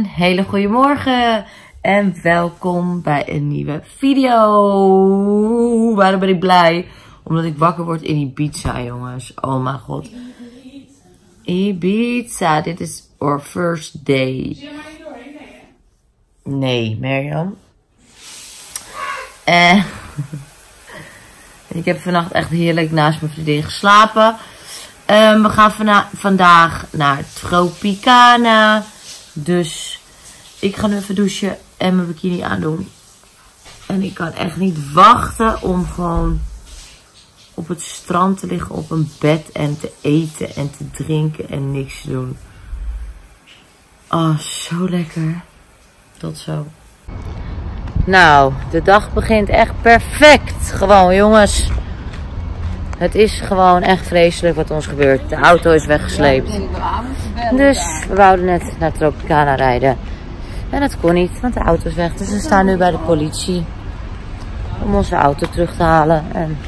Hele goede morgen en welkom bij een nieuwe video. Waarom ben ik blij? Omdat ik wakker word in Ibiza, jongens. Oh mijn god. Ibiza, dit is our first day. Nee, Mirjam. Eh, ik heb vannacht echt heerlijk naast mijn vriendin geslapen. Ehm, we gaan vandaag naar Tropicana. Dus ik ga nu even douchen en mijn bikini aandoen. En ik kan echt niet wachten om gewoon op het strand te liggen op een bed en te eten en te drinken en niks te doen. Oh, zo lekker. Tot zo. Nou, de dag begint echt perfect. Gewoon, jongens. Het is gewoon echt vreselijk wat ons gebeurt. De auto is weggesleept. Dus we wouden net naar Tropicana rijden. En dat kon niet, want de auto is weg. Dus we staan nu bij de politie. Om onze auto terug te halen. En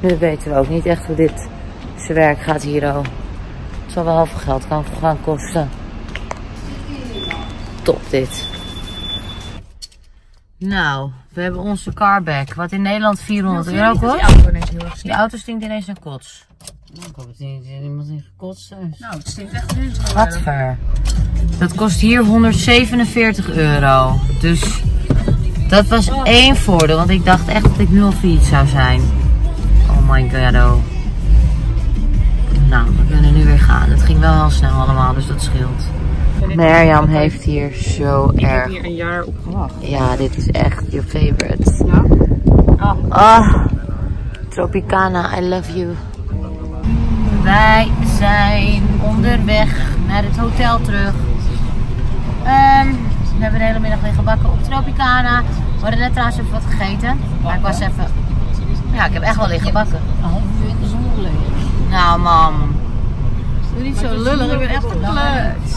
nu weten we ook niet echt hoe dit zijn werk gaat hier. Oh. Het zal wel veel geld gaan kosten. Top dit. Nou, we hebben onze carback. Wat in Nederland 400 euro kost. Die auto stinkt ineens naar kots. Ik hoop dat niet- iemand in gekotst heeft. Nou, het stinkt echt nu. Wat ver. Dat kost hier 147 euro. Dus dat was één voordeel. Want ik dacht echt dat ik nu al failliet zou zijn. Oh my god. oh. Nou, we kunnen nu weer gaan. Het ging wel heel snel allemaal, dus dat scheelt. Mirjam heeft hier zo Ik heb erg... hier een jaar op gewacht. Ja, dit is echt your favorite. Ja? Ah, Tropicana, I love you. Wij zijn onderweg naar het hotel terug. Ehm, we hebben de hele middag weer gebakken op Tropicana. We hadden net trouwens even wat gegeten. Maar ik was even... Ja, ik heb echt wel liggen bakken. Een half uur in de zon gelegen. Nou, mam. Doe niet zo lullig, ik ben echt gekleurd.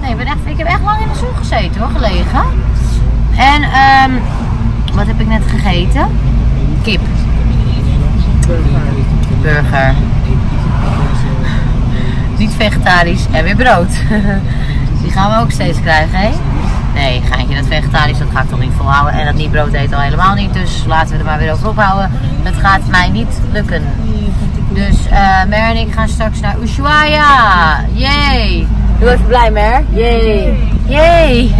Nee, ik, ben echt, ik heb echt lang in de zon gezeten hoor, gelegen. En ehm, wat heb ik net gegeten? Kip. Burger. Niet vegetarisch en weer brood. Die gaan we ook steeds krijgen, hè? Nee, geintje, dat vegetarisch dat ga ik toch niet volhouden. En dat niet brood eten al helemaal niet. Dus laten we er maar weer over ophouden. Het gaat mij niet lukken. Dus eh Mer en ik gaan straks naar Ushuaia. Yay! Doe even blij, Mer. Yay! Yay!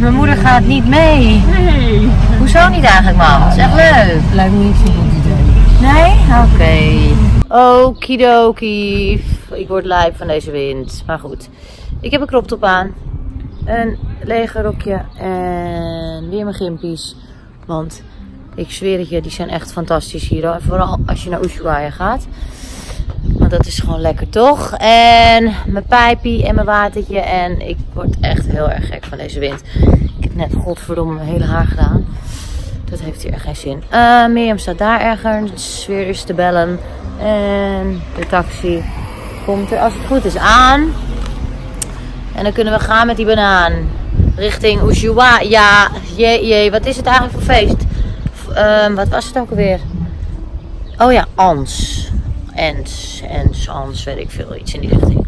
Mijn moeder gaat niet mee. Nee. Hoezo niet eigenlijk, man? Dat is echt leuk. Lijkt me niet zo'n goed idee. Nee? Oké. Okidoki. Ik word lijp van deze wind. Maar goed. Ik heb een crop top aan. Een lege rokje. En weer mijn gimpies. Want ik zweer het je, die zijn echt fantastisch hier. Vooral als je naar Ushuaia gaat. Want dat is gewoon lekker toch? En mijn pijpie en mijn watertje. En ik word echt heel erg gek van deze wind. Ik heb net godverdomme mijn hele haar gedaan. Dat heeft hier echt geen zin. Eh Mirjam staat daar ergens weer eens te bellen. En de taxi komt er als het goed is aan. En dan kunnen we gaan met die banaan. Richting Ushuaia. Ja, jee, jee. Wat is het eigenlijk voor feest? Ehm, wat was het ook alweer? Oh ja, Ans. Ens, Ens, Ans, weet ik veel. Iets in die richting.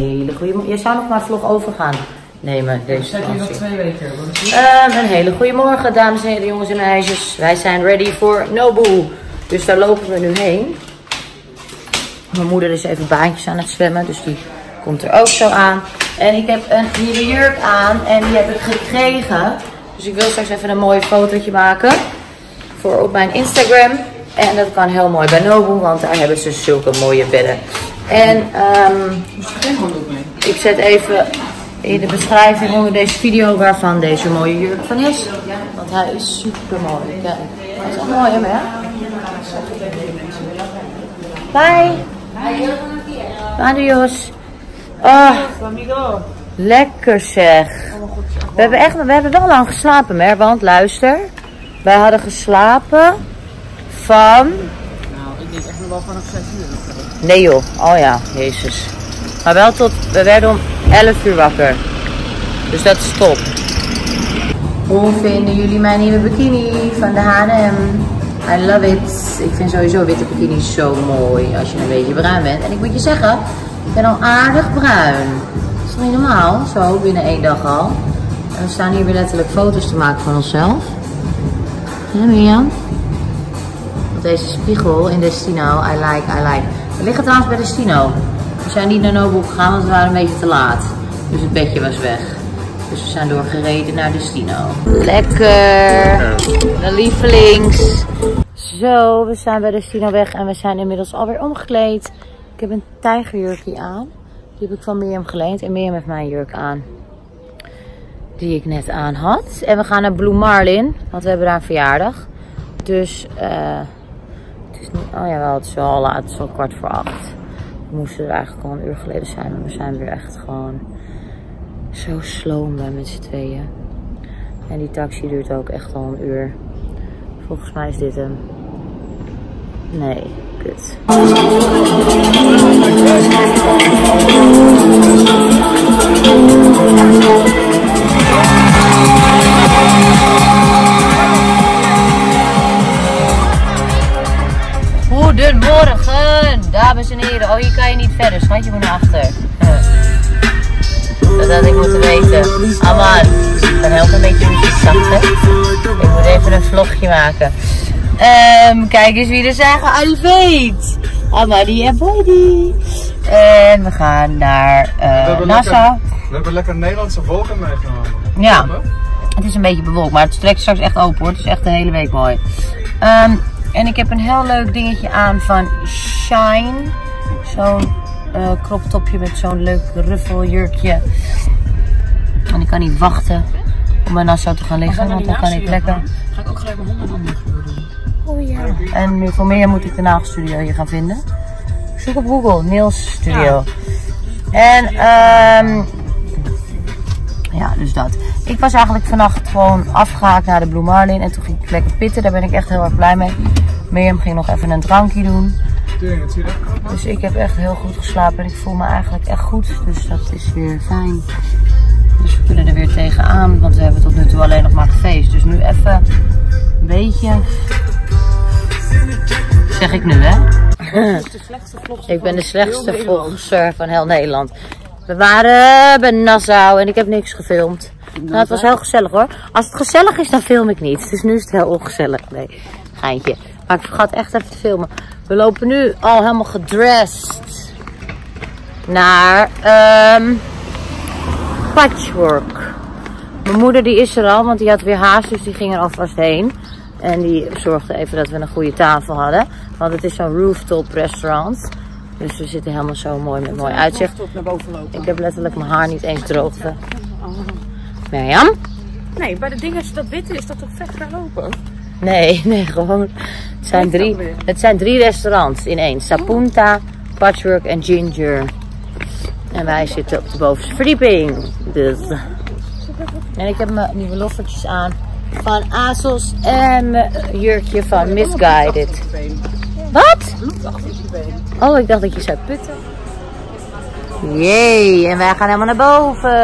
We hebben- zou nog maar vlog over gaan nemen deze Zet je nog twee weken. Ehm, een hele goede morgen, dames en heren, jongens en meisjes. Wij zijn ready voor Nobu. Dus daar lopen we nu heen. Mijn moeder is even baantjes aan het zwemmen, dus die komt er ook zo aan. En ik heb een nieuwe jurk aan en die heb ik gekregen. Dus ik wil straks even een mooi fotootje maken voor op mijn Instagram. En dat kan heel mooi bij Nobu, want daar hebben ze zulke mooie bedden. En ehm, ik zet even in de beschrijving onder deze video waarvan deze mooie jurk van is. Want hij is super mooi. Kijk, hij is echt mooi hè? Bye. Adios. Ah, lekker zeg. We hebben, echt, we hebben wel lang geslapen, Mer, want luister. Wij hadden geslapen van Nou, ik denk echt nog wel vanaf 6 uur. Nee joh, oh ja, jezus. Maar wel tot, we werden om 11 uur wakker. Dus dat is top. Hoe vinden jullie mijn nieuwe bikini van de H&M? I love it. Ik vind sowieso witte bikinis zo mooi als je een beetje bruin bent. En ik moet je zeggen, ik ben al aardig bruin. Dat is niet normaal, zo binnen één dag al. En we staan hier weer letterlijk foto's te maken van onszelf. Ja, Mirjam? Deze spiegel in Destino, I like, I like. We liggen trouwens bij Destino. We zijn niet naar Nobu gegaan, want we waren een beetje te laat. Dus het bedje was weg. Dus we zijn doorgereden naar Destino. Lekker! De lievelings. Zo, we zijn bij Destino weg en we zijn inmiddels alweer omgekleed. Ik heb een tijgerjurkje aan. Die heb ik van Mirjam geleend en Mirjam heeft mijn jurk aan. Die ik net aan had. En we gaan naar Blue Marlin, want we hebben daar een verjaardag. Dus, eh... Oh ja, wel, het is wel laat. Het is al kwart voor acht. We moesten er eigenlijk al een uur geleden zijn. Maar we zijn weer echt gewoon zo sloom bij met z'n tweeën. En die taxi duurt ook echt al een uur. Volgens mij is dit hem. Nee, kut. Dames en heren. Oh, hier kan je niet verder, schat. Je moet naar achter. Dat had ik moeten weten. Aman, dan helpt een beetje muziek zacht, hè? Ik moet even een vlogje maken. Ehm, kijk eens wie er zijn gearriveerd. Amadi en Boydie. En we gaan naar Nassau. we hebben lekker Nederlandse wolken meegenomen. Ja, het is een beetje bewolkt, maar het trekt straks echt open hoor. Het is echt de hele week mooi. Ehm, en ik heb een heel leuk dingetje aan van Shine. Zo'n eh crop topje met zo'n leuk ruffeljurkje. En ik kan niet wachten om bij Nassau te gaan liggen, want dan kan ik lekker... Ga ik ook gelijk mijn handen aan doen. Oh ja. En nu voor meer moet ik de nagelstudio hier gaan vinden. Zoek op Google, Niels Studio. En ehm ja, dus dat. Ik was eigenlijk vannacht gewoon afgehaakt naar de Blue Marlin. En toen ging ik lekker pitten. Daar ben ik echt heel erg blij mee. Mirjam ging nog even een drankje doen. Dus ik heb echt heel goed geslapen. En ik voel me eigenlijk echt goed. Dus dat is weer fijn. Dus we kunnen er weer tegenaan. Want we hebben tot nu toe alleen nog maar gefeest. Dus nu even een beetje. Zeg ik nu, hè? Ik ben de slechtste vlogster van heel Nederland. We waren bij Nassau en ik heb niks gefilmd. Nou, het was heel gezellig hoor. Als het gezellig is, dan film ik niet. Dus nu is het heel ongezellig. Nee, geintje. Maar ik vergat echt even te filmen. We lopen nu al helemaal gedressed naar ehm Patchwork. Mijn moeder die is er al, want die had weer haast, dus die ging er alvast heen. En die zorgde even dat we een goede tafel hadden. Want het is zo'n rooftop restaurant. Dus we zitten helemaal zo mooi met mooi uitzicht. Tot naar boven lopen. Ik heb letterlijk mijn haar niet eens droog. Mirjam? Nee, bij de dingen, dat witte is dat toch vet verlopen? Nee, nee, gewoon. Het zijn drie, het zijn drie restaurants in één. Sapunta, Patchwork en Ginger. En wij zitten op de bovenste verdieping. Dus. En ik heb mijn nieuwe loffertjes aan van ASOS en mijn jurkje van Misguided. Wat? Oh, ik dacht dat je zou putten. Jee, en wij gaan helemaal naar boven.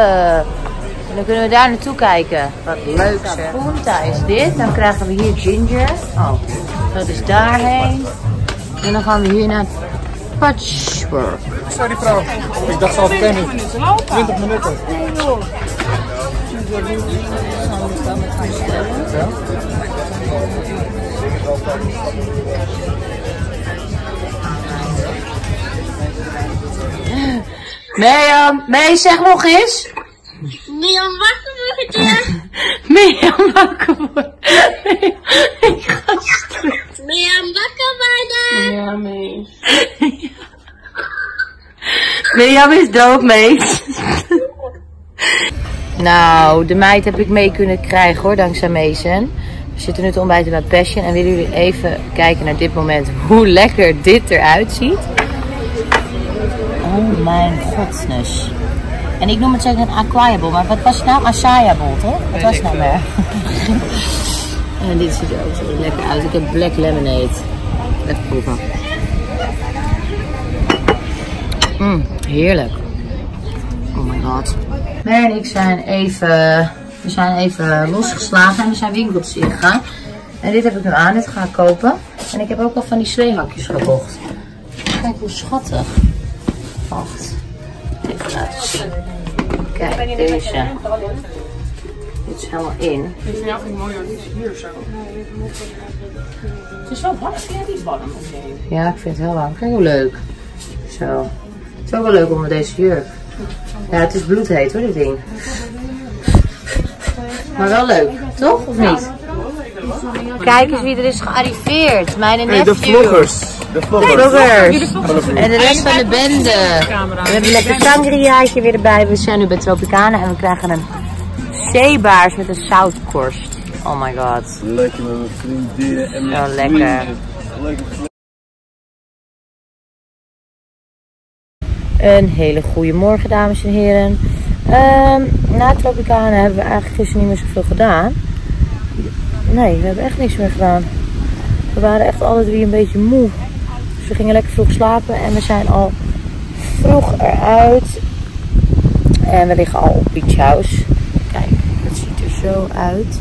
En dan kunnen we daar naartoe kijken. Wat leuk zeg. Punta is dit. Dan krijgen we hier ginger. Oh, dat is daarheen. En dan gaan we hier naar Patchwork. Die vrouw. Ik dacht ze al kennen. 20 minuten. Ja? Mirjam, nee, zeg nog eens. Mirjam, wakker moedertje. Mirjam, wakker. Ik ga stuk. Mirjam, wakker worden. Ja, mee. Mirjam is dood, meid. nou, de meid heb ik mee kunnen krijgen hoor, dankzij Mason. We zitten nu te ontbijten met Passion en willen jullie even kijken naar dit moment hoe lekker dit eruit ziet. Oh mijn godsness. En ik noem het zeker een aquable, maar wat was het nou? Acai-bowl, toch? Wat was het nou meer? en dit ziet er ook zo lekker uit. Ik heb black lemonade. Even proeven. Mm, heerlijk. Oh my god. Mer en ik zijn even, we zijn even losgeslagen en we zijn winkels ingegaan. En dit heb ik nu aan, dit ga ik kopen. En ik heb ook al van die sleehakjes gekocht. Kijk hoe schattig. Wacht. Even laten zien. Kijk, deze. Dit is helemaal in. Jou is hier zo. Het is wel warm. Vind jij niet warm? Ja, ik vind het heel warm. Kijk hoe leuk. Zo. Het is ook wel leuk om met deze jurk. Ja, het is bloedheet hoor, dit ding. Maar wel leuk, toch? Of niet? Kijk eens wie er is gearriveerd. Mijn nephew. De vloggers. De vloggers. En de rest van de bende. We hebben lekker sangriaatje weer erbij. We zijn nu bij Tropicana en we krijgen een zeebaars met een zoutkorst. Oh my god. Lekker met mijn vriendinnen en mijn lekker. Een hele goede morgen, dames en heren. Ehm, na Tropicana hebben we eigenlijk gisteren niet meer zoveel gedaan. Nee, we hebben echt niks meer gedaan. We waren echt alle drie een beetje moe. Dus we gingen lekker vroeg slapen en we zijn al vroeg eruit. En we liggen al op Beach House. Kijk, het ziet er zo uit.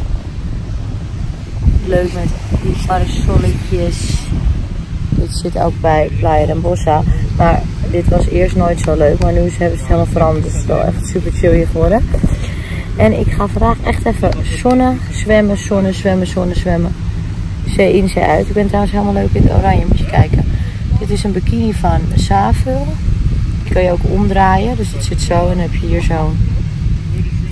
Leuk met die parasolletjes. Dit zit ook bij Playa Den Bossa. Maar dit was eerst nooit zo leuk. Maar nu hebben ze het helemaal veranderd. Het is wel echt super chill hier geworden. En ik ga vandaag echt even zonnen, zwemmen, zonnen, zwemmen, zonnen, zwemmen. Zee in, zee uit. Ik ben trouwens helemaal leuk in het oranje. Moet je kijken. Dit is een bikini van Savul. Die kan je ook omdraaien. Dus het zit zo. En dan heb je hier zo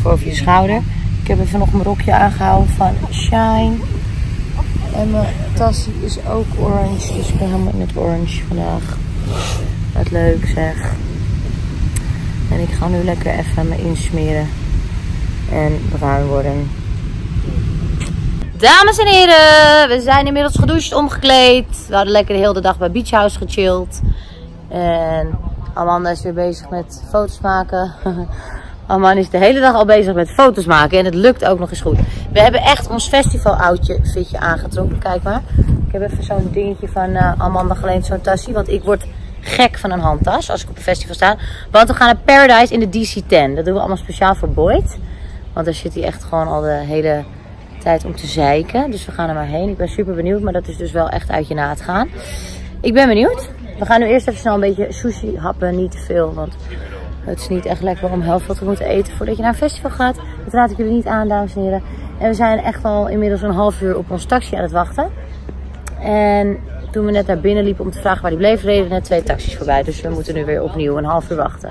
voor over je schouder. Ik heb even nog mijn rokje aangehouden van Shine. En mijn tas is ook orange. Dus ik ben helemaal in het orange vandaag. Wat leuk zeg. En ik ga nu lekker even me insmeren. En bruin worden. Dames en heren, we zijn inmiddels gedoucht, omgekleed. We hadden lekker de hele dag bij Beach House gechilled. En Amanda is weer bezig met foto's maken. Amanda is de hele dag al bezig met foto's maken. En het lukt ook nog eens goed. We hebben echt ons festival outfitje fitje aangetrokken. Kijk maar. Ik heb even zo'n dingetje van eh, Amanda geleend, zo'n tasje. Want ik word gek van een handtas als ik op een festival sta. Want we gaan naar Paradise in de DC-10. Dat doen we allemaal speciaal voor Boyd. Want daar zit hij echt gewoon al de hele tijd om te zeiken. Dus we gaan er maar heen. Ik ben super benieuwd. Maar dat is dus wel echt uit je naad gaan. Ik ben benieuwd. We gaan nu eerst even snel een beetje sushi happen. Niet te veel. Want het is niet echt lekker om heel veel te moeten eten voordat je naar een festival gaat. Dat raad ik jullie niet aan, dames en heren. En we zijn echt al inmiddels een half uur op ons taxi aan het wachten. En toen we net naar binnen liepen om te vragen waar die bleef, reden net twee taxis voorbij. Dus we moeten nu weer opnieuw een half uur wachten.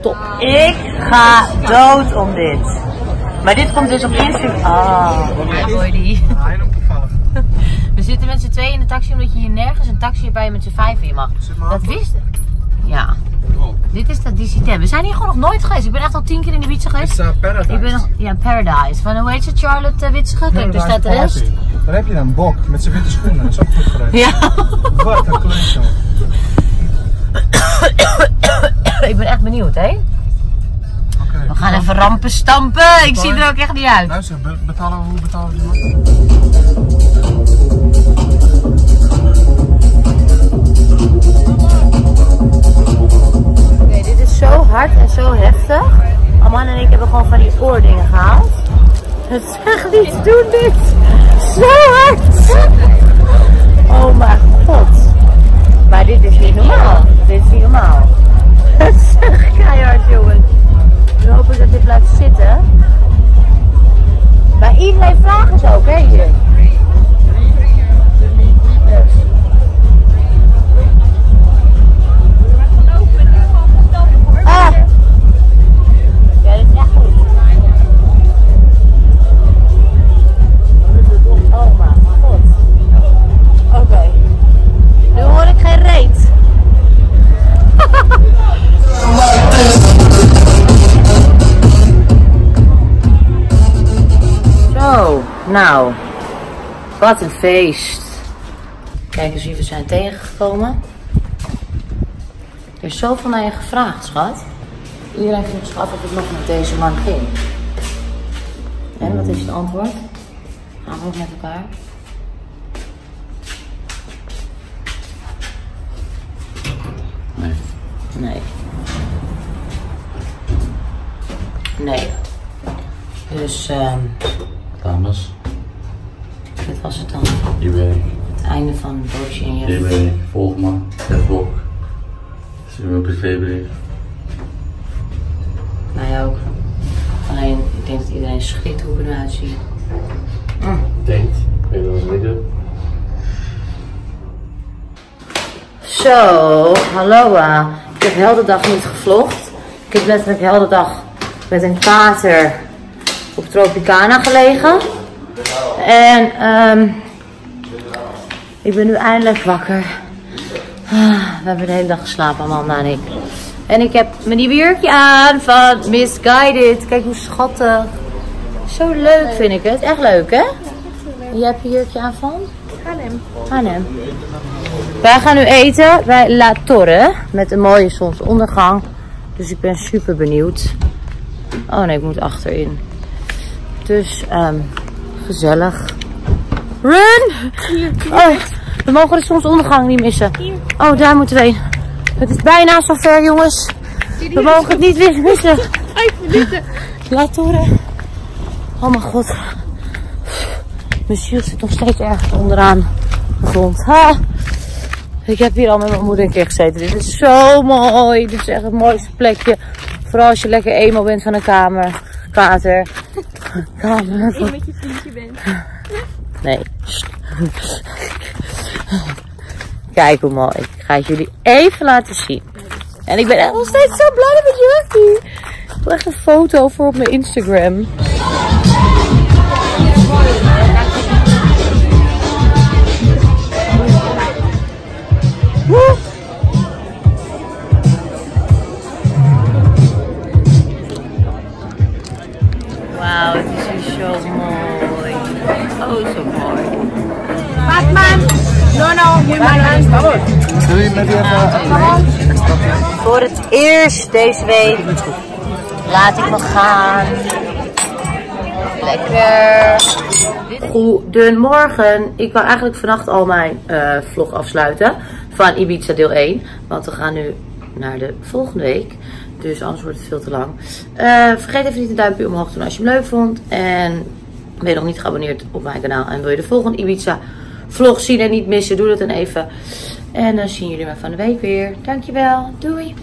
Top. Ik ga dood om dit. Maar dit komt dus op Instagram. Ah, je die. We zitten met z'n tweeën in de taxi omdat je hier nergens een taxi hebt waar je met z'n vijf in mag. Dat wist Ja. Oh. Dit is de DC-10. We zijn hier gewoon nog nooit geweest. Ik ben echt al tien keer in de Ibiza geweest. It's uh, Paradise. Ik ben nog, ja, Paradise. Van hoe heet ze? Charlotte uh, Witsige? Kijk, daar staat de rest. Daar heb je een bok met zijn witte schoenen. Dat is ook goed geregeld. Ja. Wat een kleuntje. ik ben echt benieuwd, hè? We gaan even rampen stampen. Ik zie er ook echt niet uit. Luister, be- betalen we, hoe betalen we die hard en zo heftig. Aman en ik hebben gewoon van die oordingen gehaald. Het zegt niet doen dit! Zo hard! Oh mijn god. Maar dit is niet normaal. Dit is niet normaal. Het is echt keihard, jongens. We hopen dat dit laat zitten. Maar iedereen vraagt het ook, hè, hier. Wat een feest. Kijk eens wie we zijn tegengekomen. Er is zoveel naar je gevraagd, schat. Iedereen vroeg zich af of het nog met deze man ging. En wat is het antwoord? Gaan we ook met elkaar? Nee. Nee. Nee. Dus ehm Dames, dit was het dan. hier ben ik. Het einde van Bootje en Hier je. ben ik. Volg me. Het blog. Stuur me een privébrief. Mij ook. Alleen, ik denk dat iedereen schrikt hoe ik eruit zie. Denkt. Weet je wat ik doe? Zo, hallo. eh. Ik heb heel de dag niet gevlogd. Ik heb letterlijk heel de dag met een kater op Tropicana gelegen. En ehm ik ben nu eindelijk wakker. Ah, We hebben de hele dag geslapen, Amanda en ik. En ik heb mijn nieuwe jurkje aan van Misguided. Kijk hoe schattig. Zo leuk vind ik het. Echt leuk, hè? Jij hebt je jurkje aan van? H&M. Wij gaan nu eten bij La Torre met een mooie zonsondergang. Dus ik ben super benieuwd. Oh nee, ik moet achterin. Dus ehm gezellig. Run! Oh, we mogen de zonsondergang niet missen. Oh, daar moeten we heen. Het is bijna zover, jongens. We mogen het niet weer missen. La Torre. Oh mijn god. Mijn ziel zit nog steeds ergens onderaan de grond. Ha. Ik heb hier al met mijn moeder een keer gezeten. Dit is zo mooi. Dit is echt het mooiste plekje. Vooral als je lekker emo bent van een kamer. Kater. Kamer. met je vriendje bent. Nee. Kijk hoe mooi. Ik ga het jullie even laten zien. En ik ben echt nog steeds zo blij met jullie. Ik wil echt een foto voor op mijn Instagram. Woe! Zo mooi. Oh, zo mooi. Batman! No, no, Batman. Voor het eerst deze week laat ik me gaan. Lekker. Goedemorgen. Ik wou eigenlijk vannacht al mijn eh, vlog afsluiten van Ibiza deel 1. Want we gaan nu naar de volgende week. Dus anders wordt het veel te lang. Eh, vergeet even niet een duimpje omhoog te doen als je hem leuk vond. En ben je nog niet geabonneerd op mijn kanaal en wil je de volgende Ibiza vlog zien en niet missen, doe dat dan even. En dan zien jullie me van de week weer. Dankjewel. Doei.